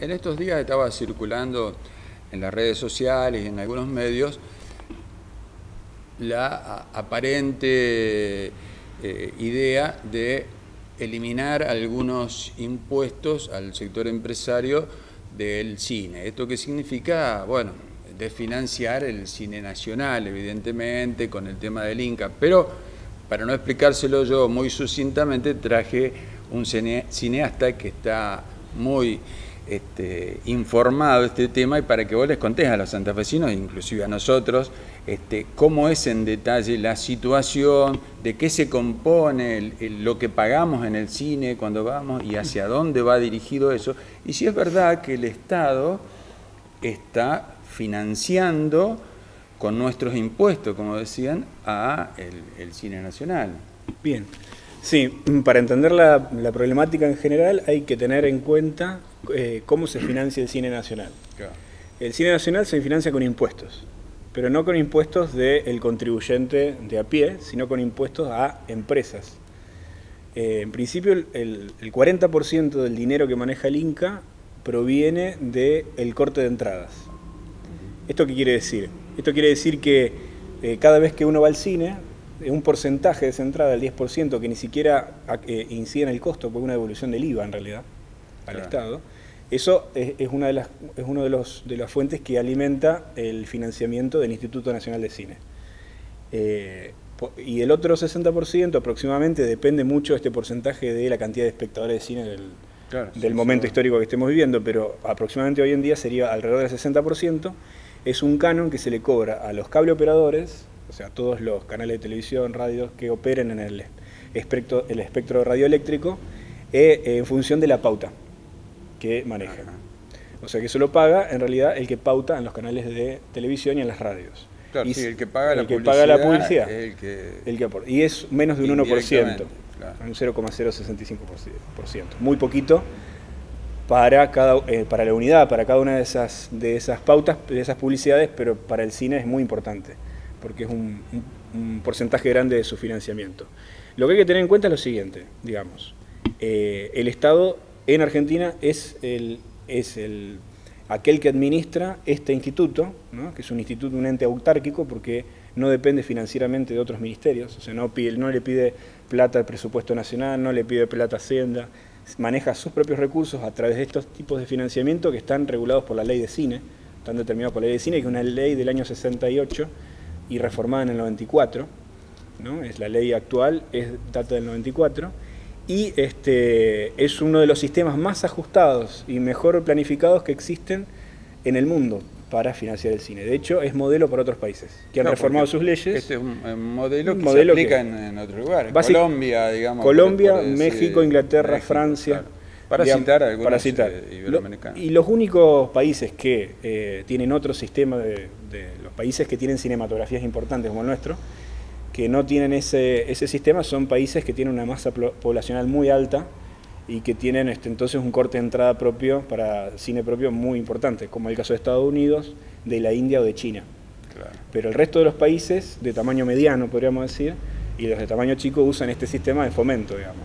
en estos días estaba circulando en las redes sociales y en algunos medios la aparente eh, idea de eliminar algunos impuestos al sector empresario del cine. ¿Esto qué significa? Bueno, desfinanciar el cine nacional, evidentemente, con el tema del Inca. Pero, para no explicárselo yo muy sucintamente, traje un cineasta que está muy este, informado este tema y para que vos les contés a los santafesinos, inclusive a nosotros, este, cómo es en detalle la situación, de qué se compone lo que pagamos en el cine cuando vamos y hacia dónde va dirigido eso. Y si es verdad que el Estado está financiando con nuestros impuestos, como decían, a el, cine nacional. Bien, sí, para entender la problemática en general hay que tener en cuenta eh, cómo se financia el cine nacional. El cine nacional se financia con impuestos, pero no con impuestos del contribuyente de a pie, sino con impuestos a empresas. Eh, en principio, el, 40% del dinero que maneja el Inca proviene del corte de entradas. ¿Esto qué quiere decir? Esto quiere decir que eh, cada vez que uno va al cine, un porcentaje de esa entrada, el 10%, que ni siquiera incide en el costo, porque es una devolución del IVA en realidad al Estado, eso es, una de las, es uno de, los, de las fuentes que alimenta el financiamiento del Instituto Nacional de Cine. Eh, y el otro 60% aproximadamente depende mucho de este porcentaje de la cantidad de espectadores de cine del, del momento histórico que estemos viviendo, pero aproximadamente hoy en día sería alrededor del 60%. Es un canon que se le cobra a los cable operadores, o sea, todos los canales de televisión, radios que operen en el espectro, el espectro radioeléctrico, eh, en función de la pauta que maneja. O sea que eso lo paga en realidad el que pauta en los canales de televisión y en las radios. Claro, y el que paga, la, el que publicidad, paga la publicidad. el que, el que. Y es menos de un 1%, un 0,065%. Muy poquito para, cada, eh, para la unidad, para cada una de esas, de esas pautas, de esas publicidades, pero para el cine es muy importante, porque es un, porcentaje grande de su financiamiento. Lo que hay que tener en cuenta es lo siguiente, digamos, eh, el Estado en Argentina es, el, es el, aquel que administra este instituto, que es un instituto, un ente autárquico, porque no depende financieramente de otros ministerios, o sea, no, pide, no le pide plata al presupuesto nacional, no le pide plata a Hacienda, maneja sus propios recursos a través de estos tipos de financiamiento que están regulados por la ley de cine, están determinados por la ley de cine, que es una ley del año 68 y reformada en el 94, ¿no? es la ley actual, es data del 94, y este, es uno de los sistemas más ajustados y mejor planificados que existen en el mundo para financiar el cine. De hecho, es modelo para otros países que han reformado sus leyes. Este es un, modelo que se aplica en, otros lugares. Colombia, digamos. Colombia, México, Inglaterra, Francia. Para citar algunos para citar. Eh, y los únicos países que eh, tienen otro sistema de, de, los países que tienen cinematografías importantes como el nuestro, que no tienen ese, ese sistema son países que tienen una masa poblacional muy alta y que tienen este, entonces un corte de entrada propio para cine propio muy importante, como el caso de Estados Unidos, de la India o de China. Pero el resto de los países de tamaño mediano, podríamos decir, y los de tamaño chico usan este sistema de fomento, digamos.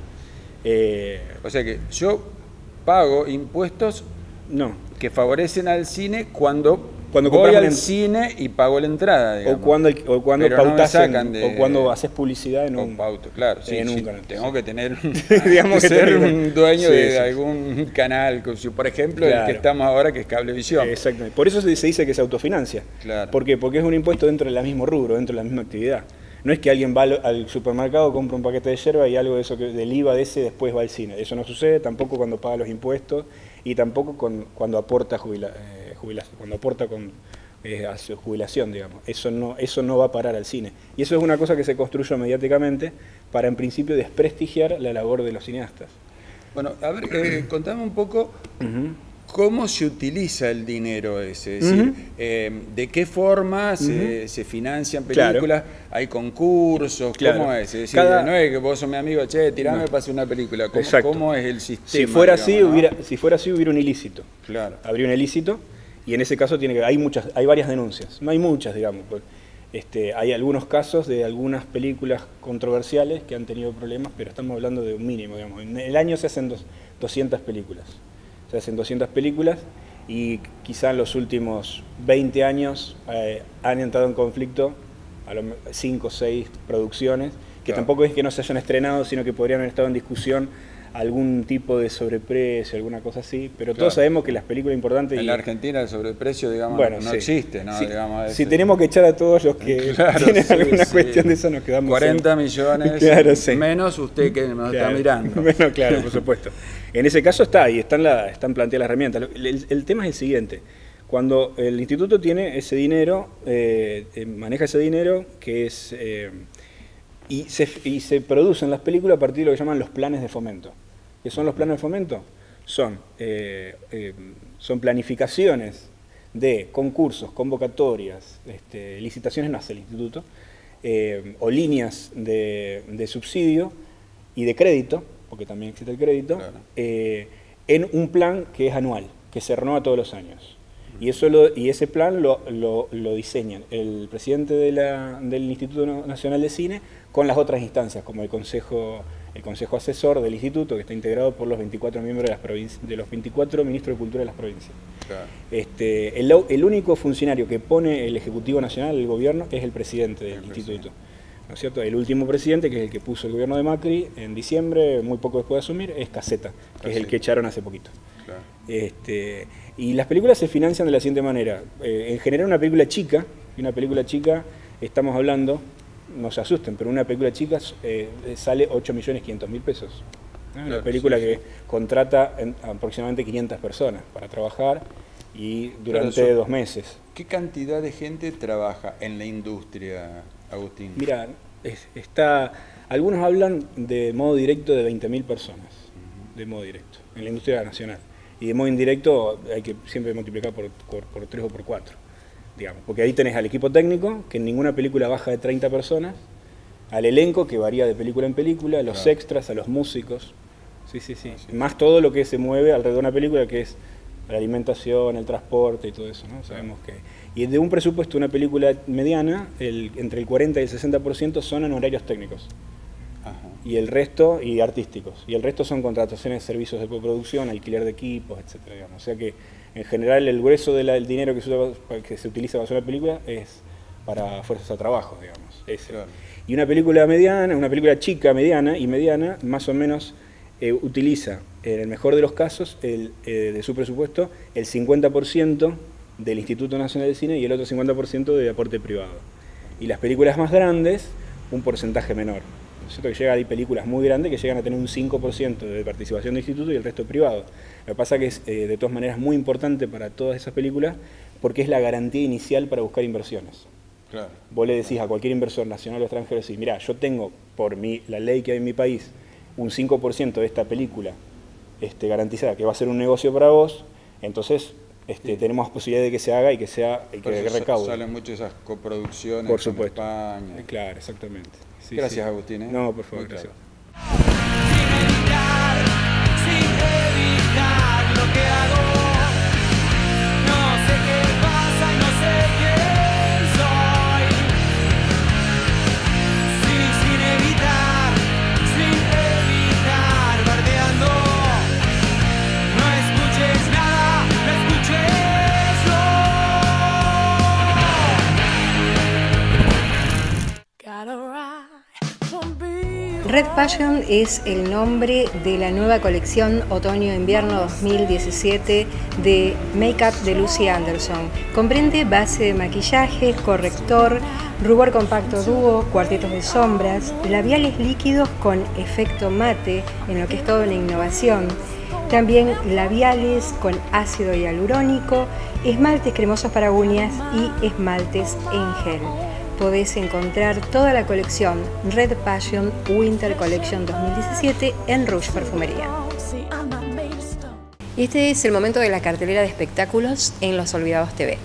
Eh, o sea que yo pago impuestos no. que favorecen al cine cuando cuando voy al cine y pago la entrada. O cuando, o cuando pautas o cuando haces publicidad en un, pauto, claro. Sí, tengo que tener digamos que ser un dueño de algún canal, por ejemplo el que estamos ahora que es Cablevisión. Exactamente. Por eso se dice que se autofinancia. Claro. ¿Por qué? Porque es un impuesto dentro del mismo rubro, dentro de la misma actividad. No es que alguien va al supermercado, compra un paquete de yerba y algo de eso que, del IVA de ese después va al cine. Eso no sucede tampoco cuando paga los impuestos y tampoco con, cuando aporta jubilación. Eh, cuando aporta con, eh, a su jubilación, digamos. Eso no, eso no va a parar al cine. Y eso es una cosa que se construyó mediáticamente para, en principio, desprestigiar la labor de los cineastas. Bueno, a ver, eh, contame un poco cómo se utiliza el dinero ese, es decir, eh, de qué forma se, financian películas, hay concursos, cómo es, es decir, no es que vos sos mi amigo, che, tirame, no. pase una película, ¿Cómo, ¿cómo, es el sistema? Si fuera, así, hubiera, si fuera así, hubiera un ilícito. Claro. Habría un ilícito y en ese caso tiene que, hay, muchas, hay varias denuncias, no hay muchas, digamos. Pues, este, hay algunos casos de algunas películas controversiales que han tenido problemas, pero estamos hablando de un mínimo, digamos. En el año se hacen dos, 200 películas. se hacen 200 películas y quizá en los últimos 20 años eh, han entrado en conflicto a 5 o 6 producciones, que tampoco es que no se hayan estrenado, sino que podrían haber estado en discusión algún tipo de sobreprecio, alguna cosa así, pero todos sabemos que las películas importantes... En la Argentina el sobreprecio, digamos, no existe, ¿no? si tenemos que echar a todos los que tienen alguna cuestión de eso, nos quedamos... 40 millones menos usted que nos está mirando. Menos, claro, por supuesto. En ese caso está ahí, están, la, están planteadas las herramientas. El, tema es el siguiente, cuando el instituto tiene ese dinero, eh, eh, maneja ese dinero que es... Eh, y se, y se producen las películas a partir de lo que llaman los planes de fomento. ¿Qué son los planes de fomento? Son, eh, eh, son planificaciones de concursos, convocatorias, este, licitaciones, no hace el instituto, eh, o líneas de, subsidio y de crédito, porque también existe el crédito, en un plan que es anual, que se renueva todos los años. Y, eso y ese plan lo, lo, lo diseñan el presidente de la, del Instituto Nacional de Cine con las otras instancias, como el Consejo el Consejo Asesor del Instituto, que está integrado por los 24 miembros de, las de los 24 ministros de Cultura de las provincias. Este, el, único funcionario que pone el Ejecutivo Nacional, el gobierno, es el presidente del Instituto. ¿No es cierto? El último presidente, que es el que puso el gobierno de Macri en diciembre, muy poco después de asumir, es Caseta, que es el que echaron hace poquito. Este, y las películas se financian de la siguiente manera. Eh, en general una película chica, y una película chica, estamos hablando no se asusten, pero una película chica eh, sale 8.500.000 pesos. Una película que contrata aproximadamente 500 personas para trabajar y durante dos meses. ¿Qué cantidad de gente trabaja en la industria, Agustín? Mira, está, algunos hablan de modo directo de 20.000 personas, de modo directo, en la industria nacional. Y de modo indirecto hay que siempre multiplicar por, por, por 3 o por 4 porque ahí tenés al equipo técnico, que en ninguna película baja de 30 personas, al elenco, que varía de película en película, a los extras, a los músicos, sí, sí, sí, más todo lo que se mueve alrededor de una película, que es la alimentación, el transporte y todo eso, ¿no? Sabemos que... Y de un presupuesto de una película mediana, el, entre el 40 y el 60% son en horarios técnicos. Y el resto, y artísticos. Y el resto son contrataciones de servicios de producción, alquiler de equipos, etcétera, O sea que en general el grueso del dinero que se, que se utiliza para hacer una película es para fuerzas a trabajo, digamos. Y una película mediana, una película chica, mediana y mediana, más o menos eh, utiliza, en el mejor de los casos, el, eh, de su presupuesto, el 50% del Instituto Nacional de Cine y el otro 50% de aporte privado. Y las películas más grandes, un porcentaje menor. ¿No cierto? Que llega, hay películas muy grandes que llegan a tener un 5% de participación del instituto y el resto privado. Lo que pasa que es eh, de todas maneras muy importante para todas esas películas porque es la garantía inicial para buscar inversiones. Claro. Vos le decís a cualquier inversor nacional o extranjero, decís, mira, yo tengo por mi, la ley que hay en mi país un 5% de esta película este, garantizada, que va a ser un negocio para vos, entonces este, tenemos posibilidad de que se haga y que sea y que recaude. Salen mucho esas coproducciones por supuesto. España. Claro, exactamente. gracias, Agustín. ¿eh? No, por favor, gracias. Red Passion es el nombre de la nueva colección Otoño-Invierno 2017 de Makeup de Lucy Anderson. Comprende base de maquillaje, corrector, rubor compacto dúo, cuartetos de sombras, labiales líquidos con efecto mate, en lo que es toda una innovación. También labiales con ácido hialurónico, esmaltes cremosos para uñas y esmaltes en gel podés encontrar toda la colección Red Passion Winter Collection 2017 en Rouge Perfumería. Este es el momento de la cartelera de espectáculos en Los Olvidados TV.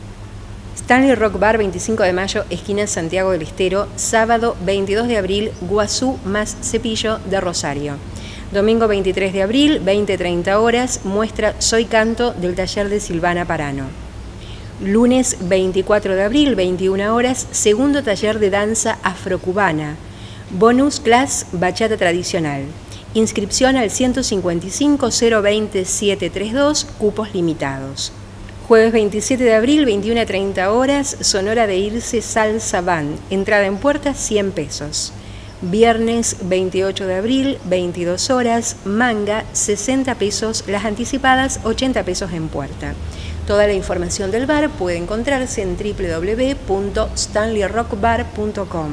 Stanley Rock Bar 25 de mayo, esquina Santiago del Estero, sábado 22 de abril, Guazú más Cepillo de Rosario. Domingo 23 de abril, 20-30 horas, muestra Soy Canto del taller de Silvana Parano. Lunes 24 de abril, 21 horas, segundo taller de danza afrocubana. Bonus class bachata tradicional. Inscripción al 155 020 732, cupos limitados. Jueves 27 de abril, 21 a 30 horas, Sonora de Irse Salsa Van. Entrada en puerta 100 pesos. Viernes 28 de abril, 22 horas, Manga 60 pesos, las anticipadas 80 pesos en puerta. Toda la información del bar puede encontrarse en www.stanleyrockbar.com.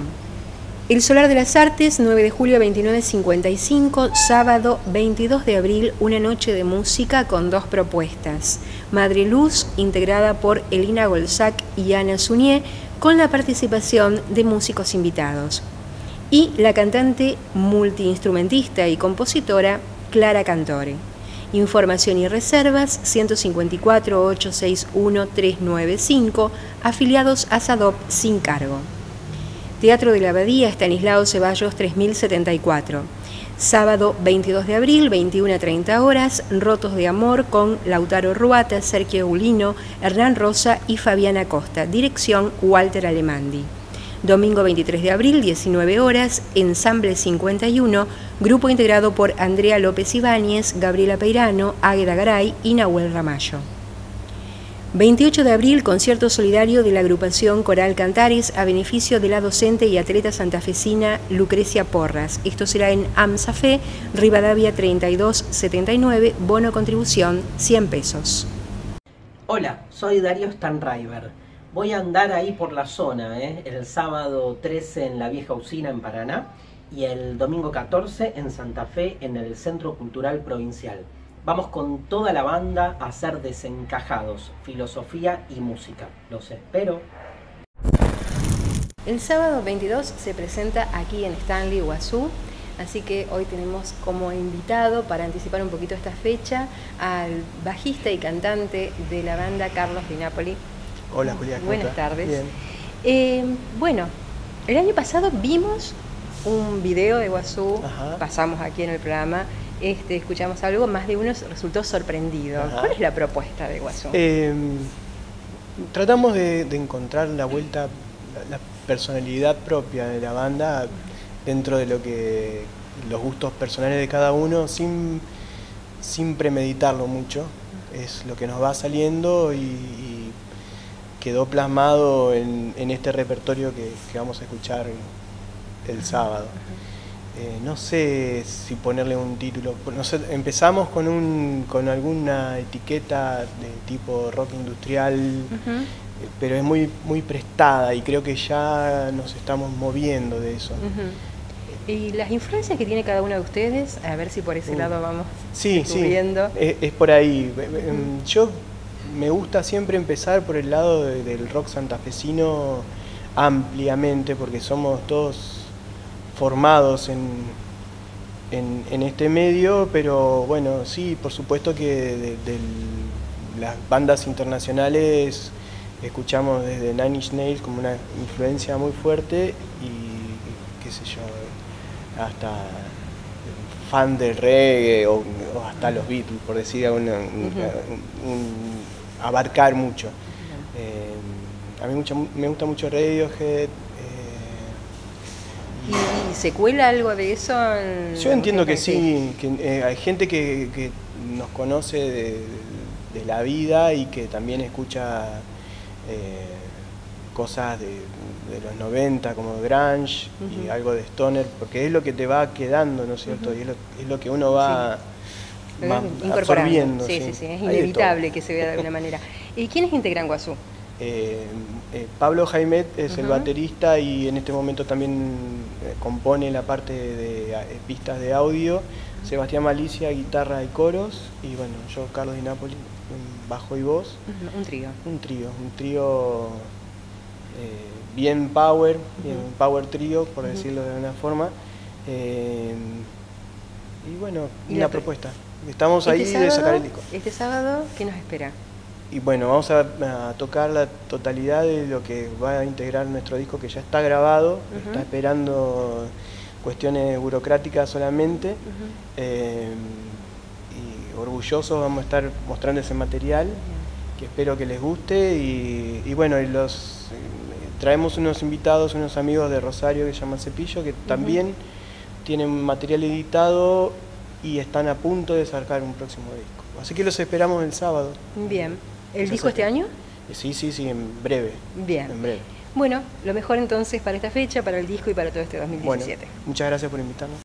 El Solar de las Artes, 9 de julio 29.55, sábado 22 de abril, una noche de música con dos propuestas. Madre Luz, integrada por Elina Golzac y Ana Sunier, con la participación de músicos invitados. Y la cantante multiinstrumentista y compositora Clara Cantore. Información y reservas 154 861 395, afiliados a SADOP sin cargo. Teatro de la Abadía, Estanislao Ceballos 3074. Sábado 22 de abril, 21 a 30 horas, Rotos de Amor con Lautaro Ruata, Sergio Ulino, Hernán Rosa y Fabiana Costa. Dirección Walter Alemandi. Domingo 23 de abril, 19 horas, Ensamble 51, grupo integrado por Andrea López Ibáñez, Gabriela Peirano, Águeda Garay y Nahuel Ramallo. 28 de abril, concierto solidario de la agrupación Coral Cantares a beneficio de la docente y atleta santafesina Lucrecia Porras. Esto será en AMSAFE, Rivadavia 3279, bono contribución 100 pesos. Hola, soy Darío Stanriver Voy a andar ahí por la zona, ¿eh? el sábado 13 en la vieja usina en Paraná y el domingo 14 en Santa Fe en el Centro Cultural Provincial. Vamos con toda la banda a ser desencajados, filosofía y música. Los espero. El sábado 22 se presenta aquí en Stanley, Guazú, así que hoy tenemos como invitado para anticipar un poquito esta fecha al bajista y cantante de la banda Carlos Di Napoli. Hola Julia. Buenas tardes. Eh, bueno, el año pasado vimos un video de Guazú, pasamos aquí en el programa, este, escuchamos algo, más de uno resultó sorprendido. ¿Cuál es la propuesta de Guazú? Em, tratamos de, encontrar la vuelta, la, personalidad propia de la banda dentro de lo que los gustos personales de cada uno, sin, sin premeditarlo mucho. Es lo que nos va saliendo y quedó plasmado en, este repertorio que, vamos a escuchar el, sábado. Eh, no sé si ponerle un título. empezamos con, un, con alguna etiqueta de tipo rock industrial, eh, pero es muy, muy prestada y creo que ya nos estamos moviendo de eso. ¿Y las influencias que tiene cada uno de ustedes? A ver si por ese uh. lado vamos sí, Sí, es, es por ahí. Yo me gusta siempre empezar por el lado del rock santafesino ampliamente, porque somos todos formados en, en, este medio, pero bueno, sí, por supuesto que de, las bandas internacionales escuchamos desde Nine Inch Nails como una influencia muy fuerte y qué sé yo, hasta fan del reggae o, hasta los Beatles, por decir un, abarcar mucho. Eh, a mí me gusta mucho Radiohead. Eh, ¿Y, se cuela algo de eso? yo entiendo que sí, que eh, hay gente que, nos conoce de, la vida y que también escucha cosas de, los 90 como grunge y algo de stoner, porque es lo que te va quedando, ¿no es cierto? Y es lo, que uno va incorporando. Sí, sí, sí, es inevitable que se vea de alguna manera. ¿Y quiénes integran Guazú? Eh, eh, Pablo Jaimet es el baterista y en este momento también eh, compone la parte de pistas de audio. Sebastián Malicia, guitarra y coros. Y bueno, yo, Carlos Di Napoli, bajo y voz. Un trío. Un trío, un trío bien power, bien power trío, por decirlo de alguna forma. y bueno, ¿Y una propuesta. Estamos ahí este de sacar el disco. Este sábado, ¿qué nos espera? Y bueno, vamos a, tocar la totalidad de lo que va a integrar nuestro disco que ya está grabado, está esperando cuestiones burocráticas solamente. Eh, y orgullosos vamos a estar mostrando ese material, que espero que les guste. Y, bueno, y los traemos unos invitados, unos amigos de Rosario que se llaman Cepillo, que también tienen material editado y están a punto de sacar un próximo disco. Así que los esperamos el sábado. Bien. ¿El disco este año? Sí, sí, sí, en breve. Bien. En breve. Bueno, lo mejor entonces para esta fecha, para el disco y para todo este 2017. muchas gracias por invitarnos.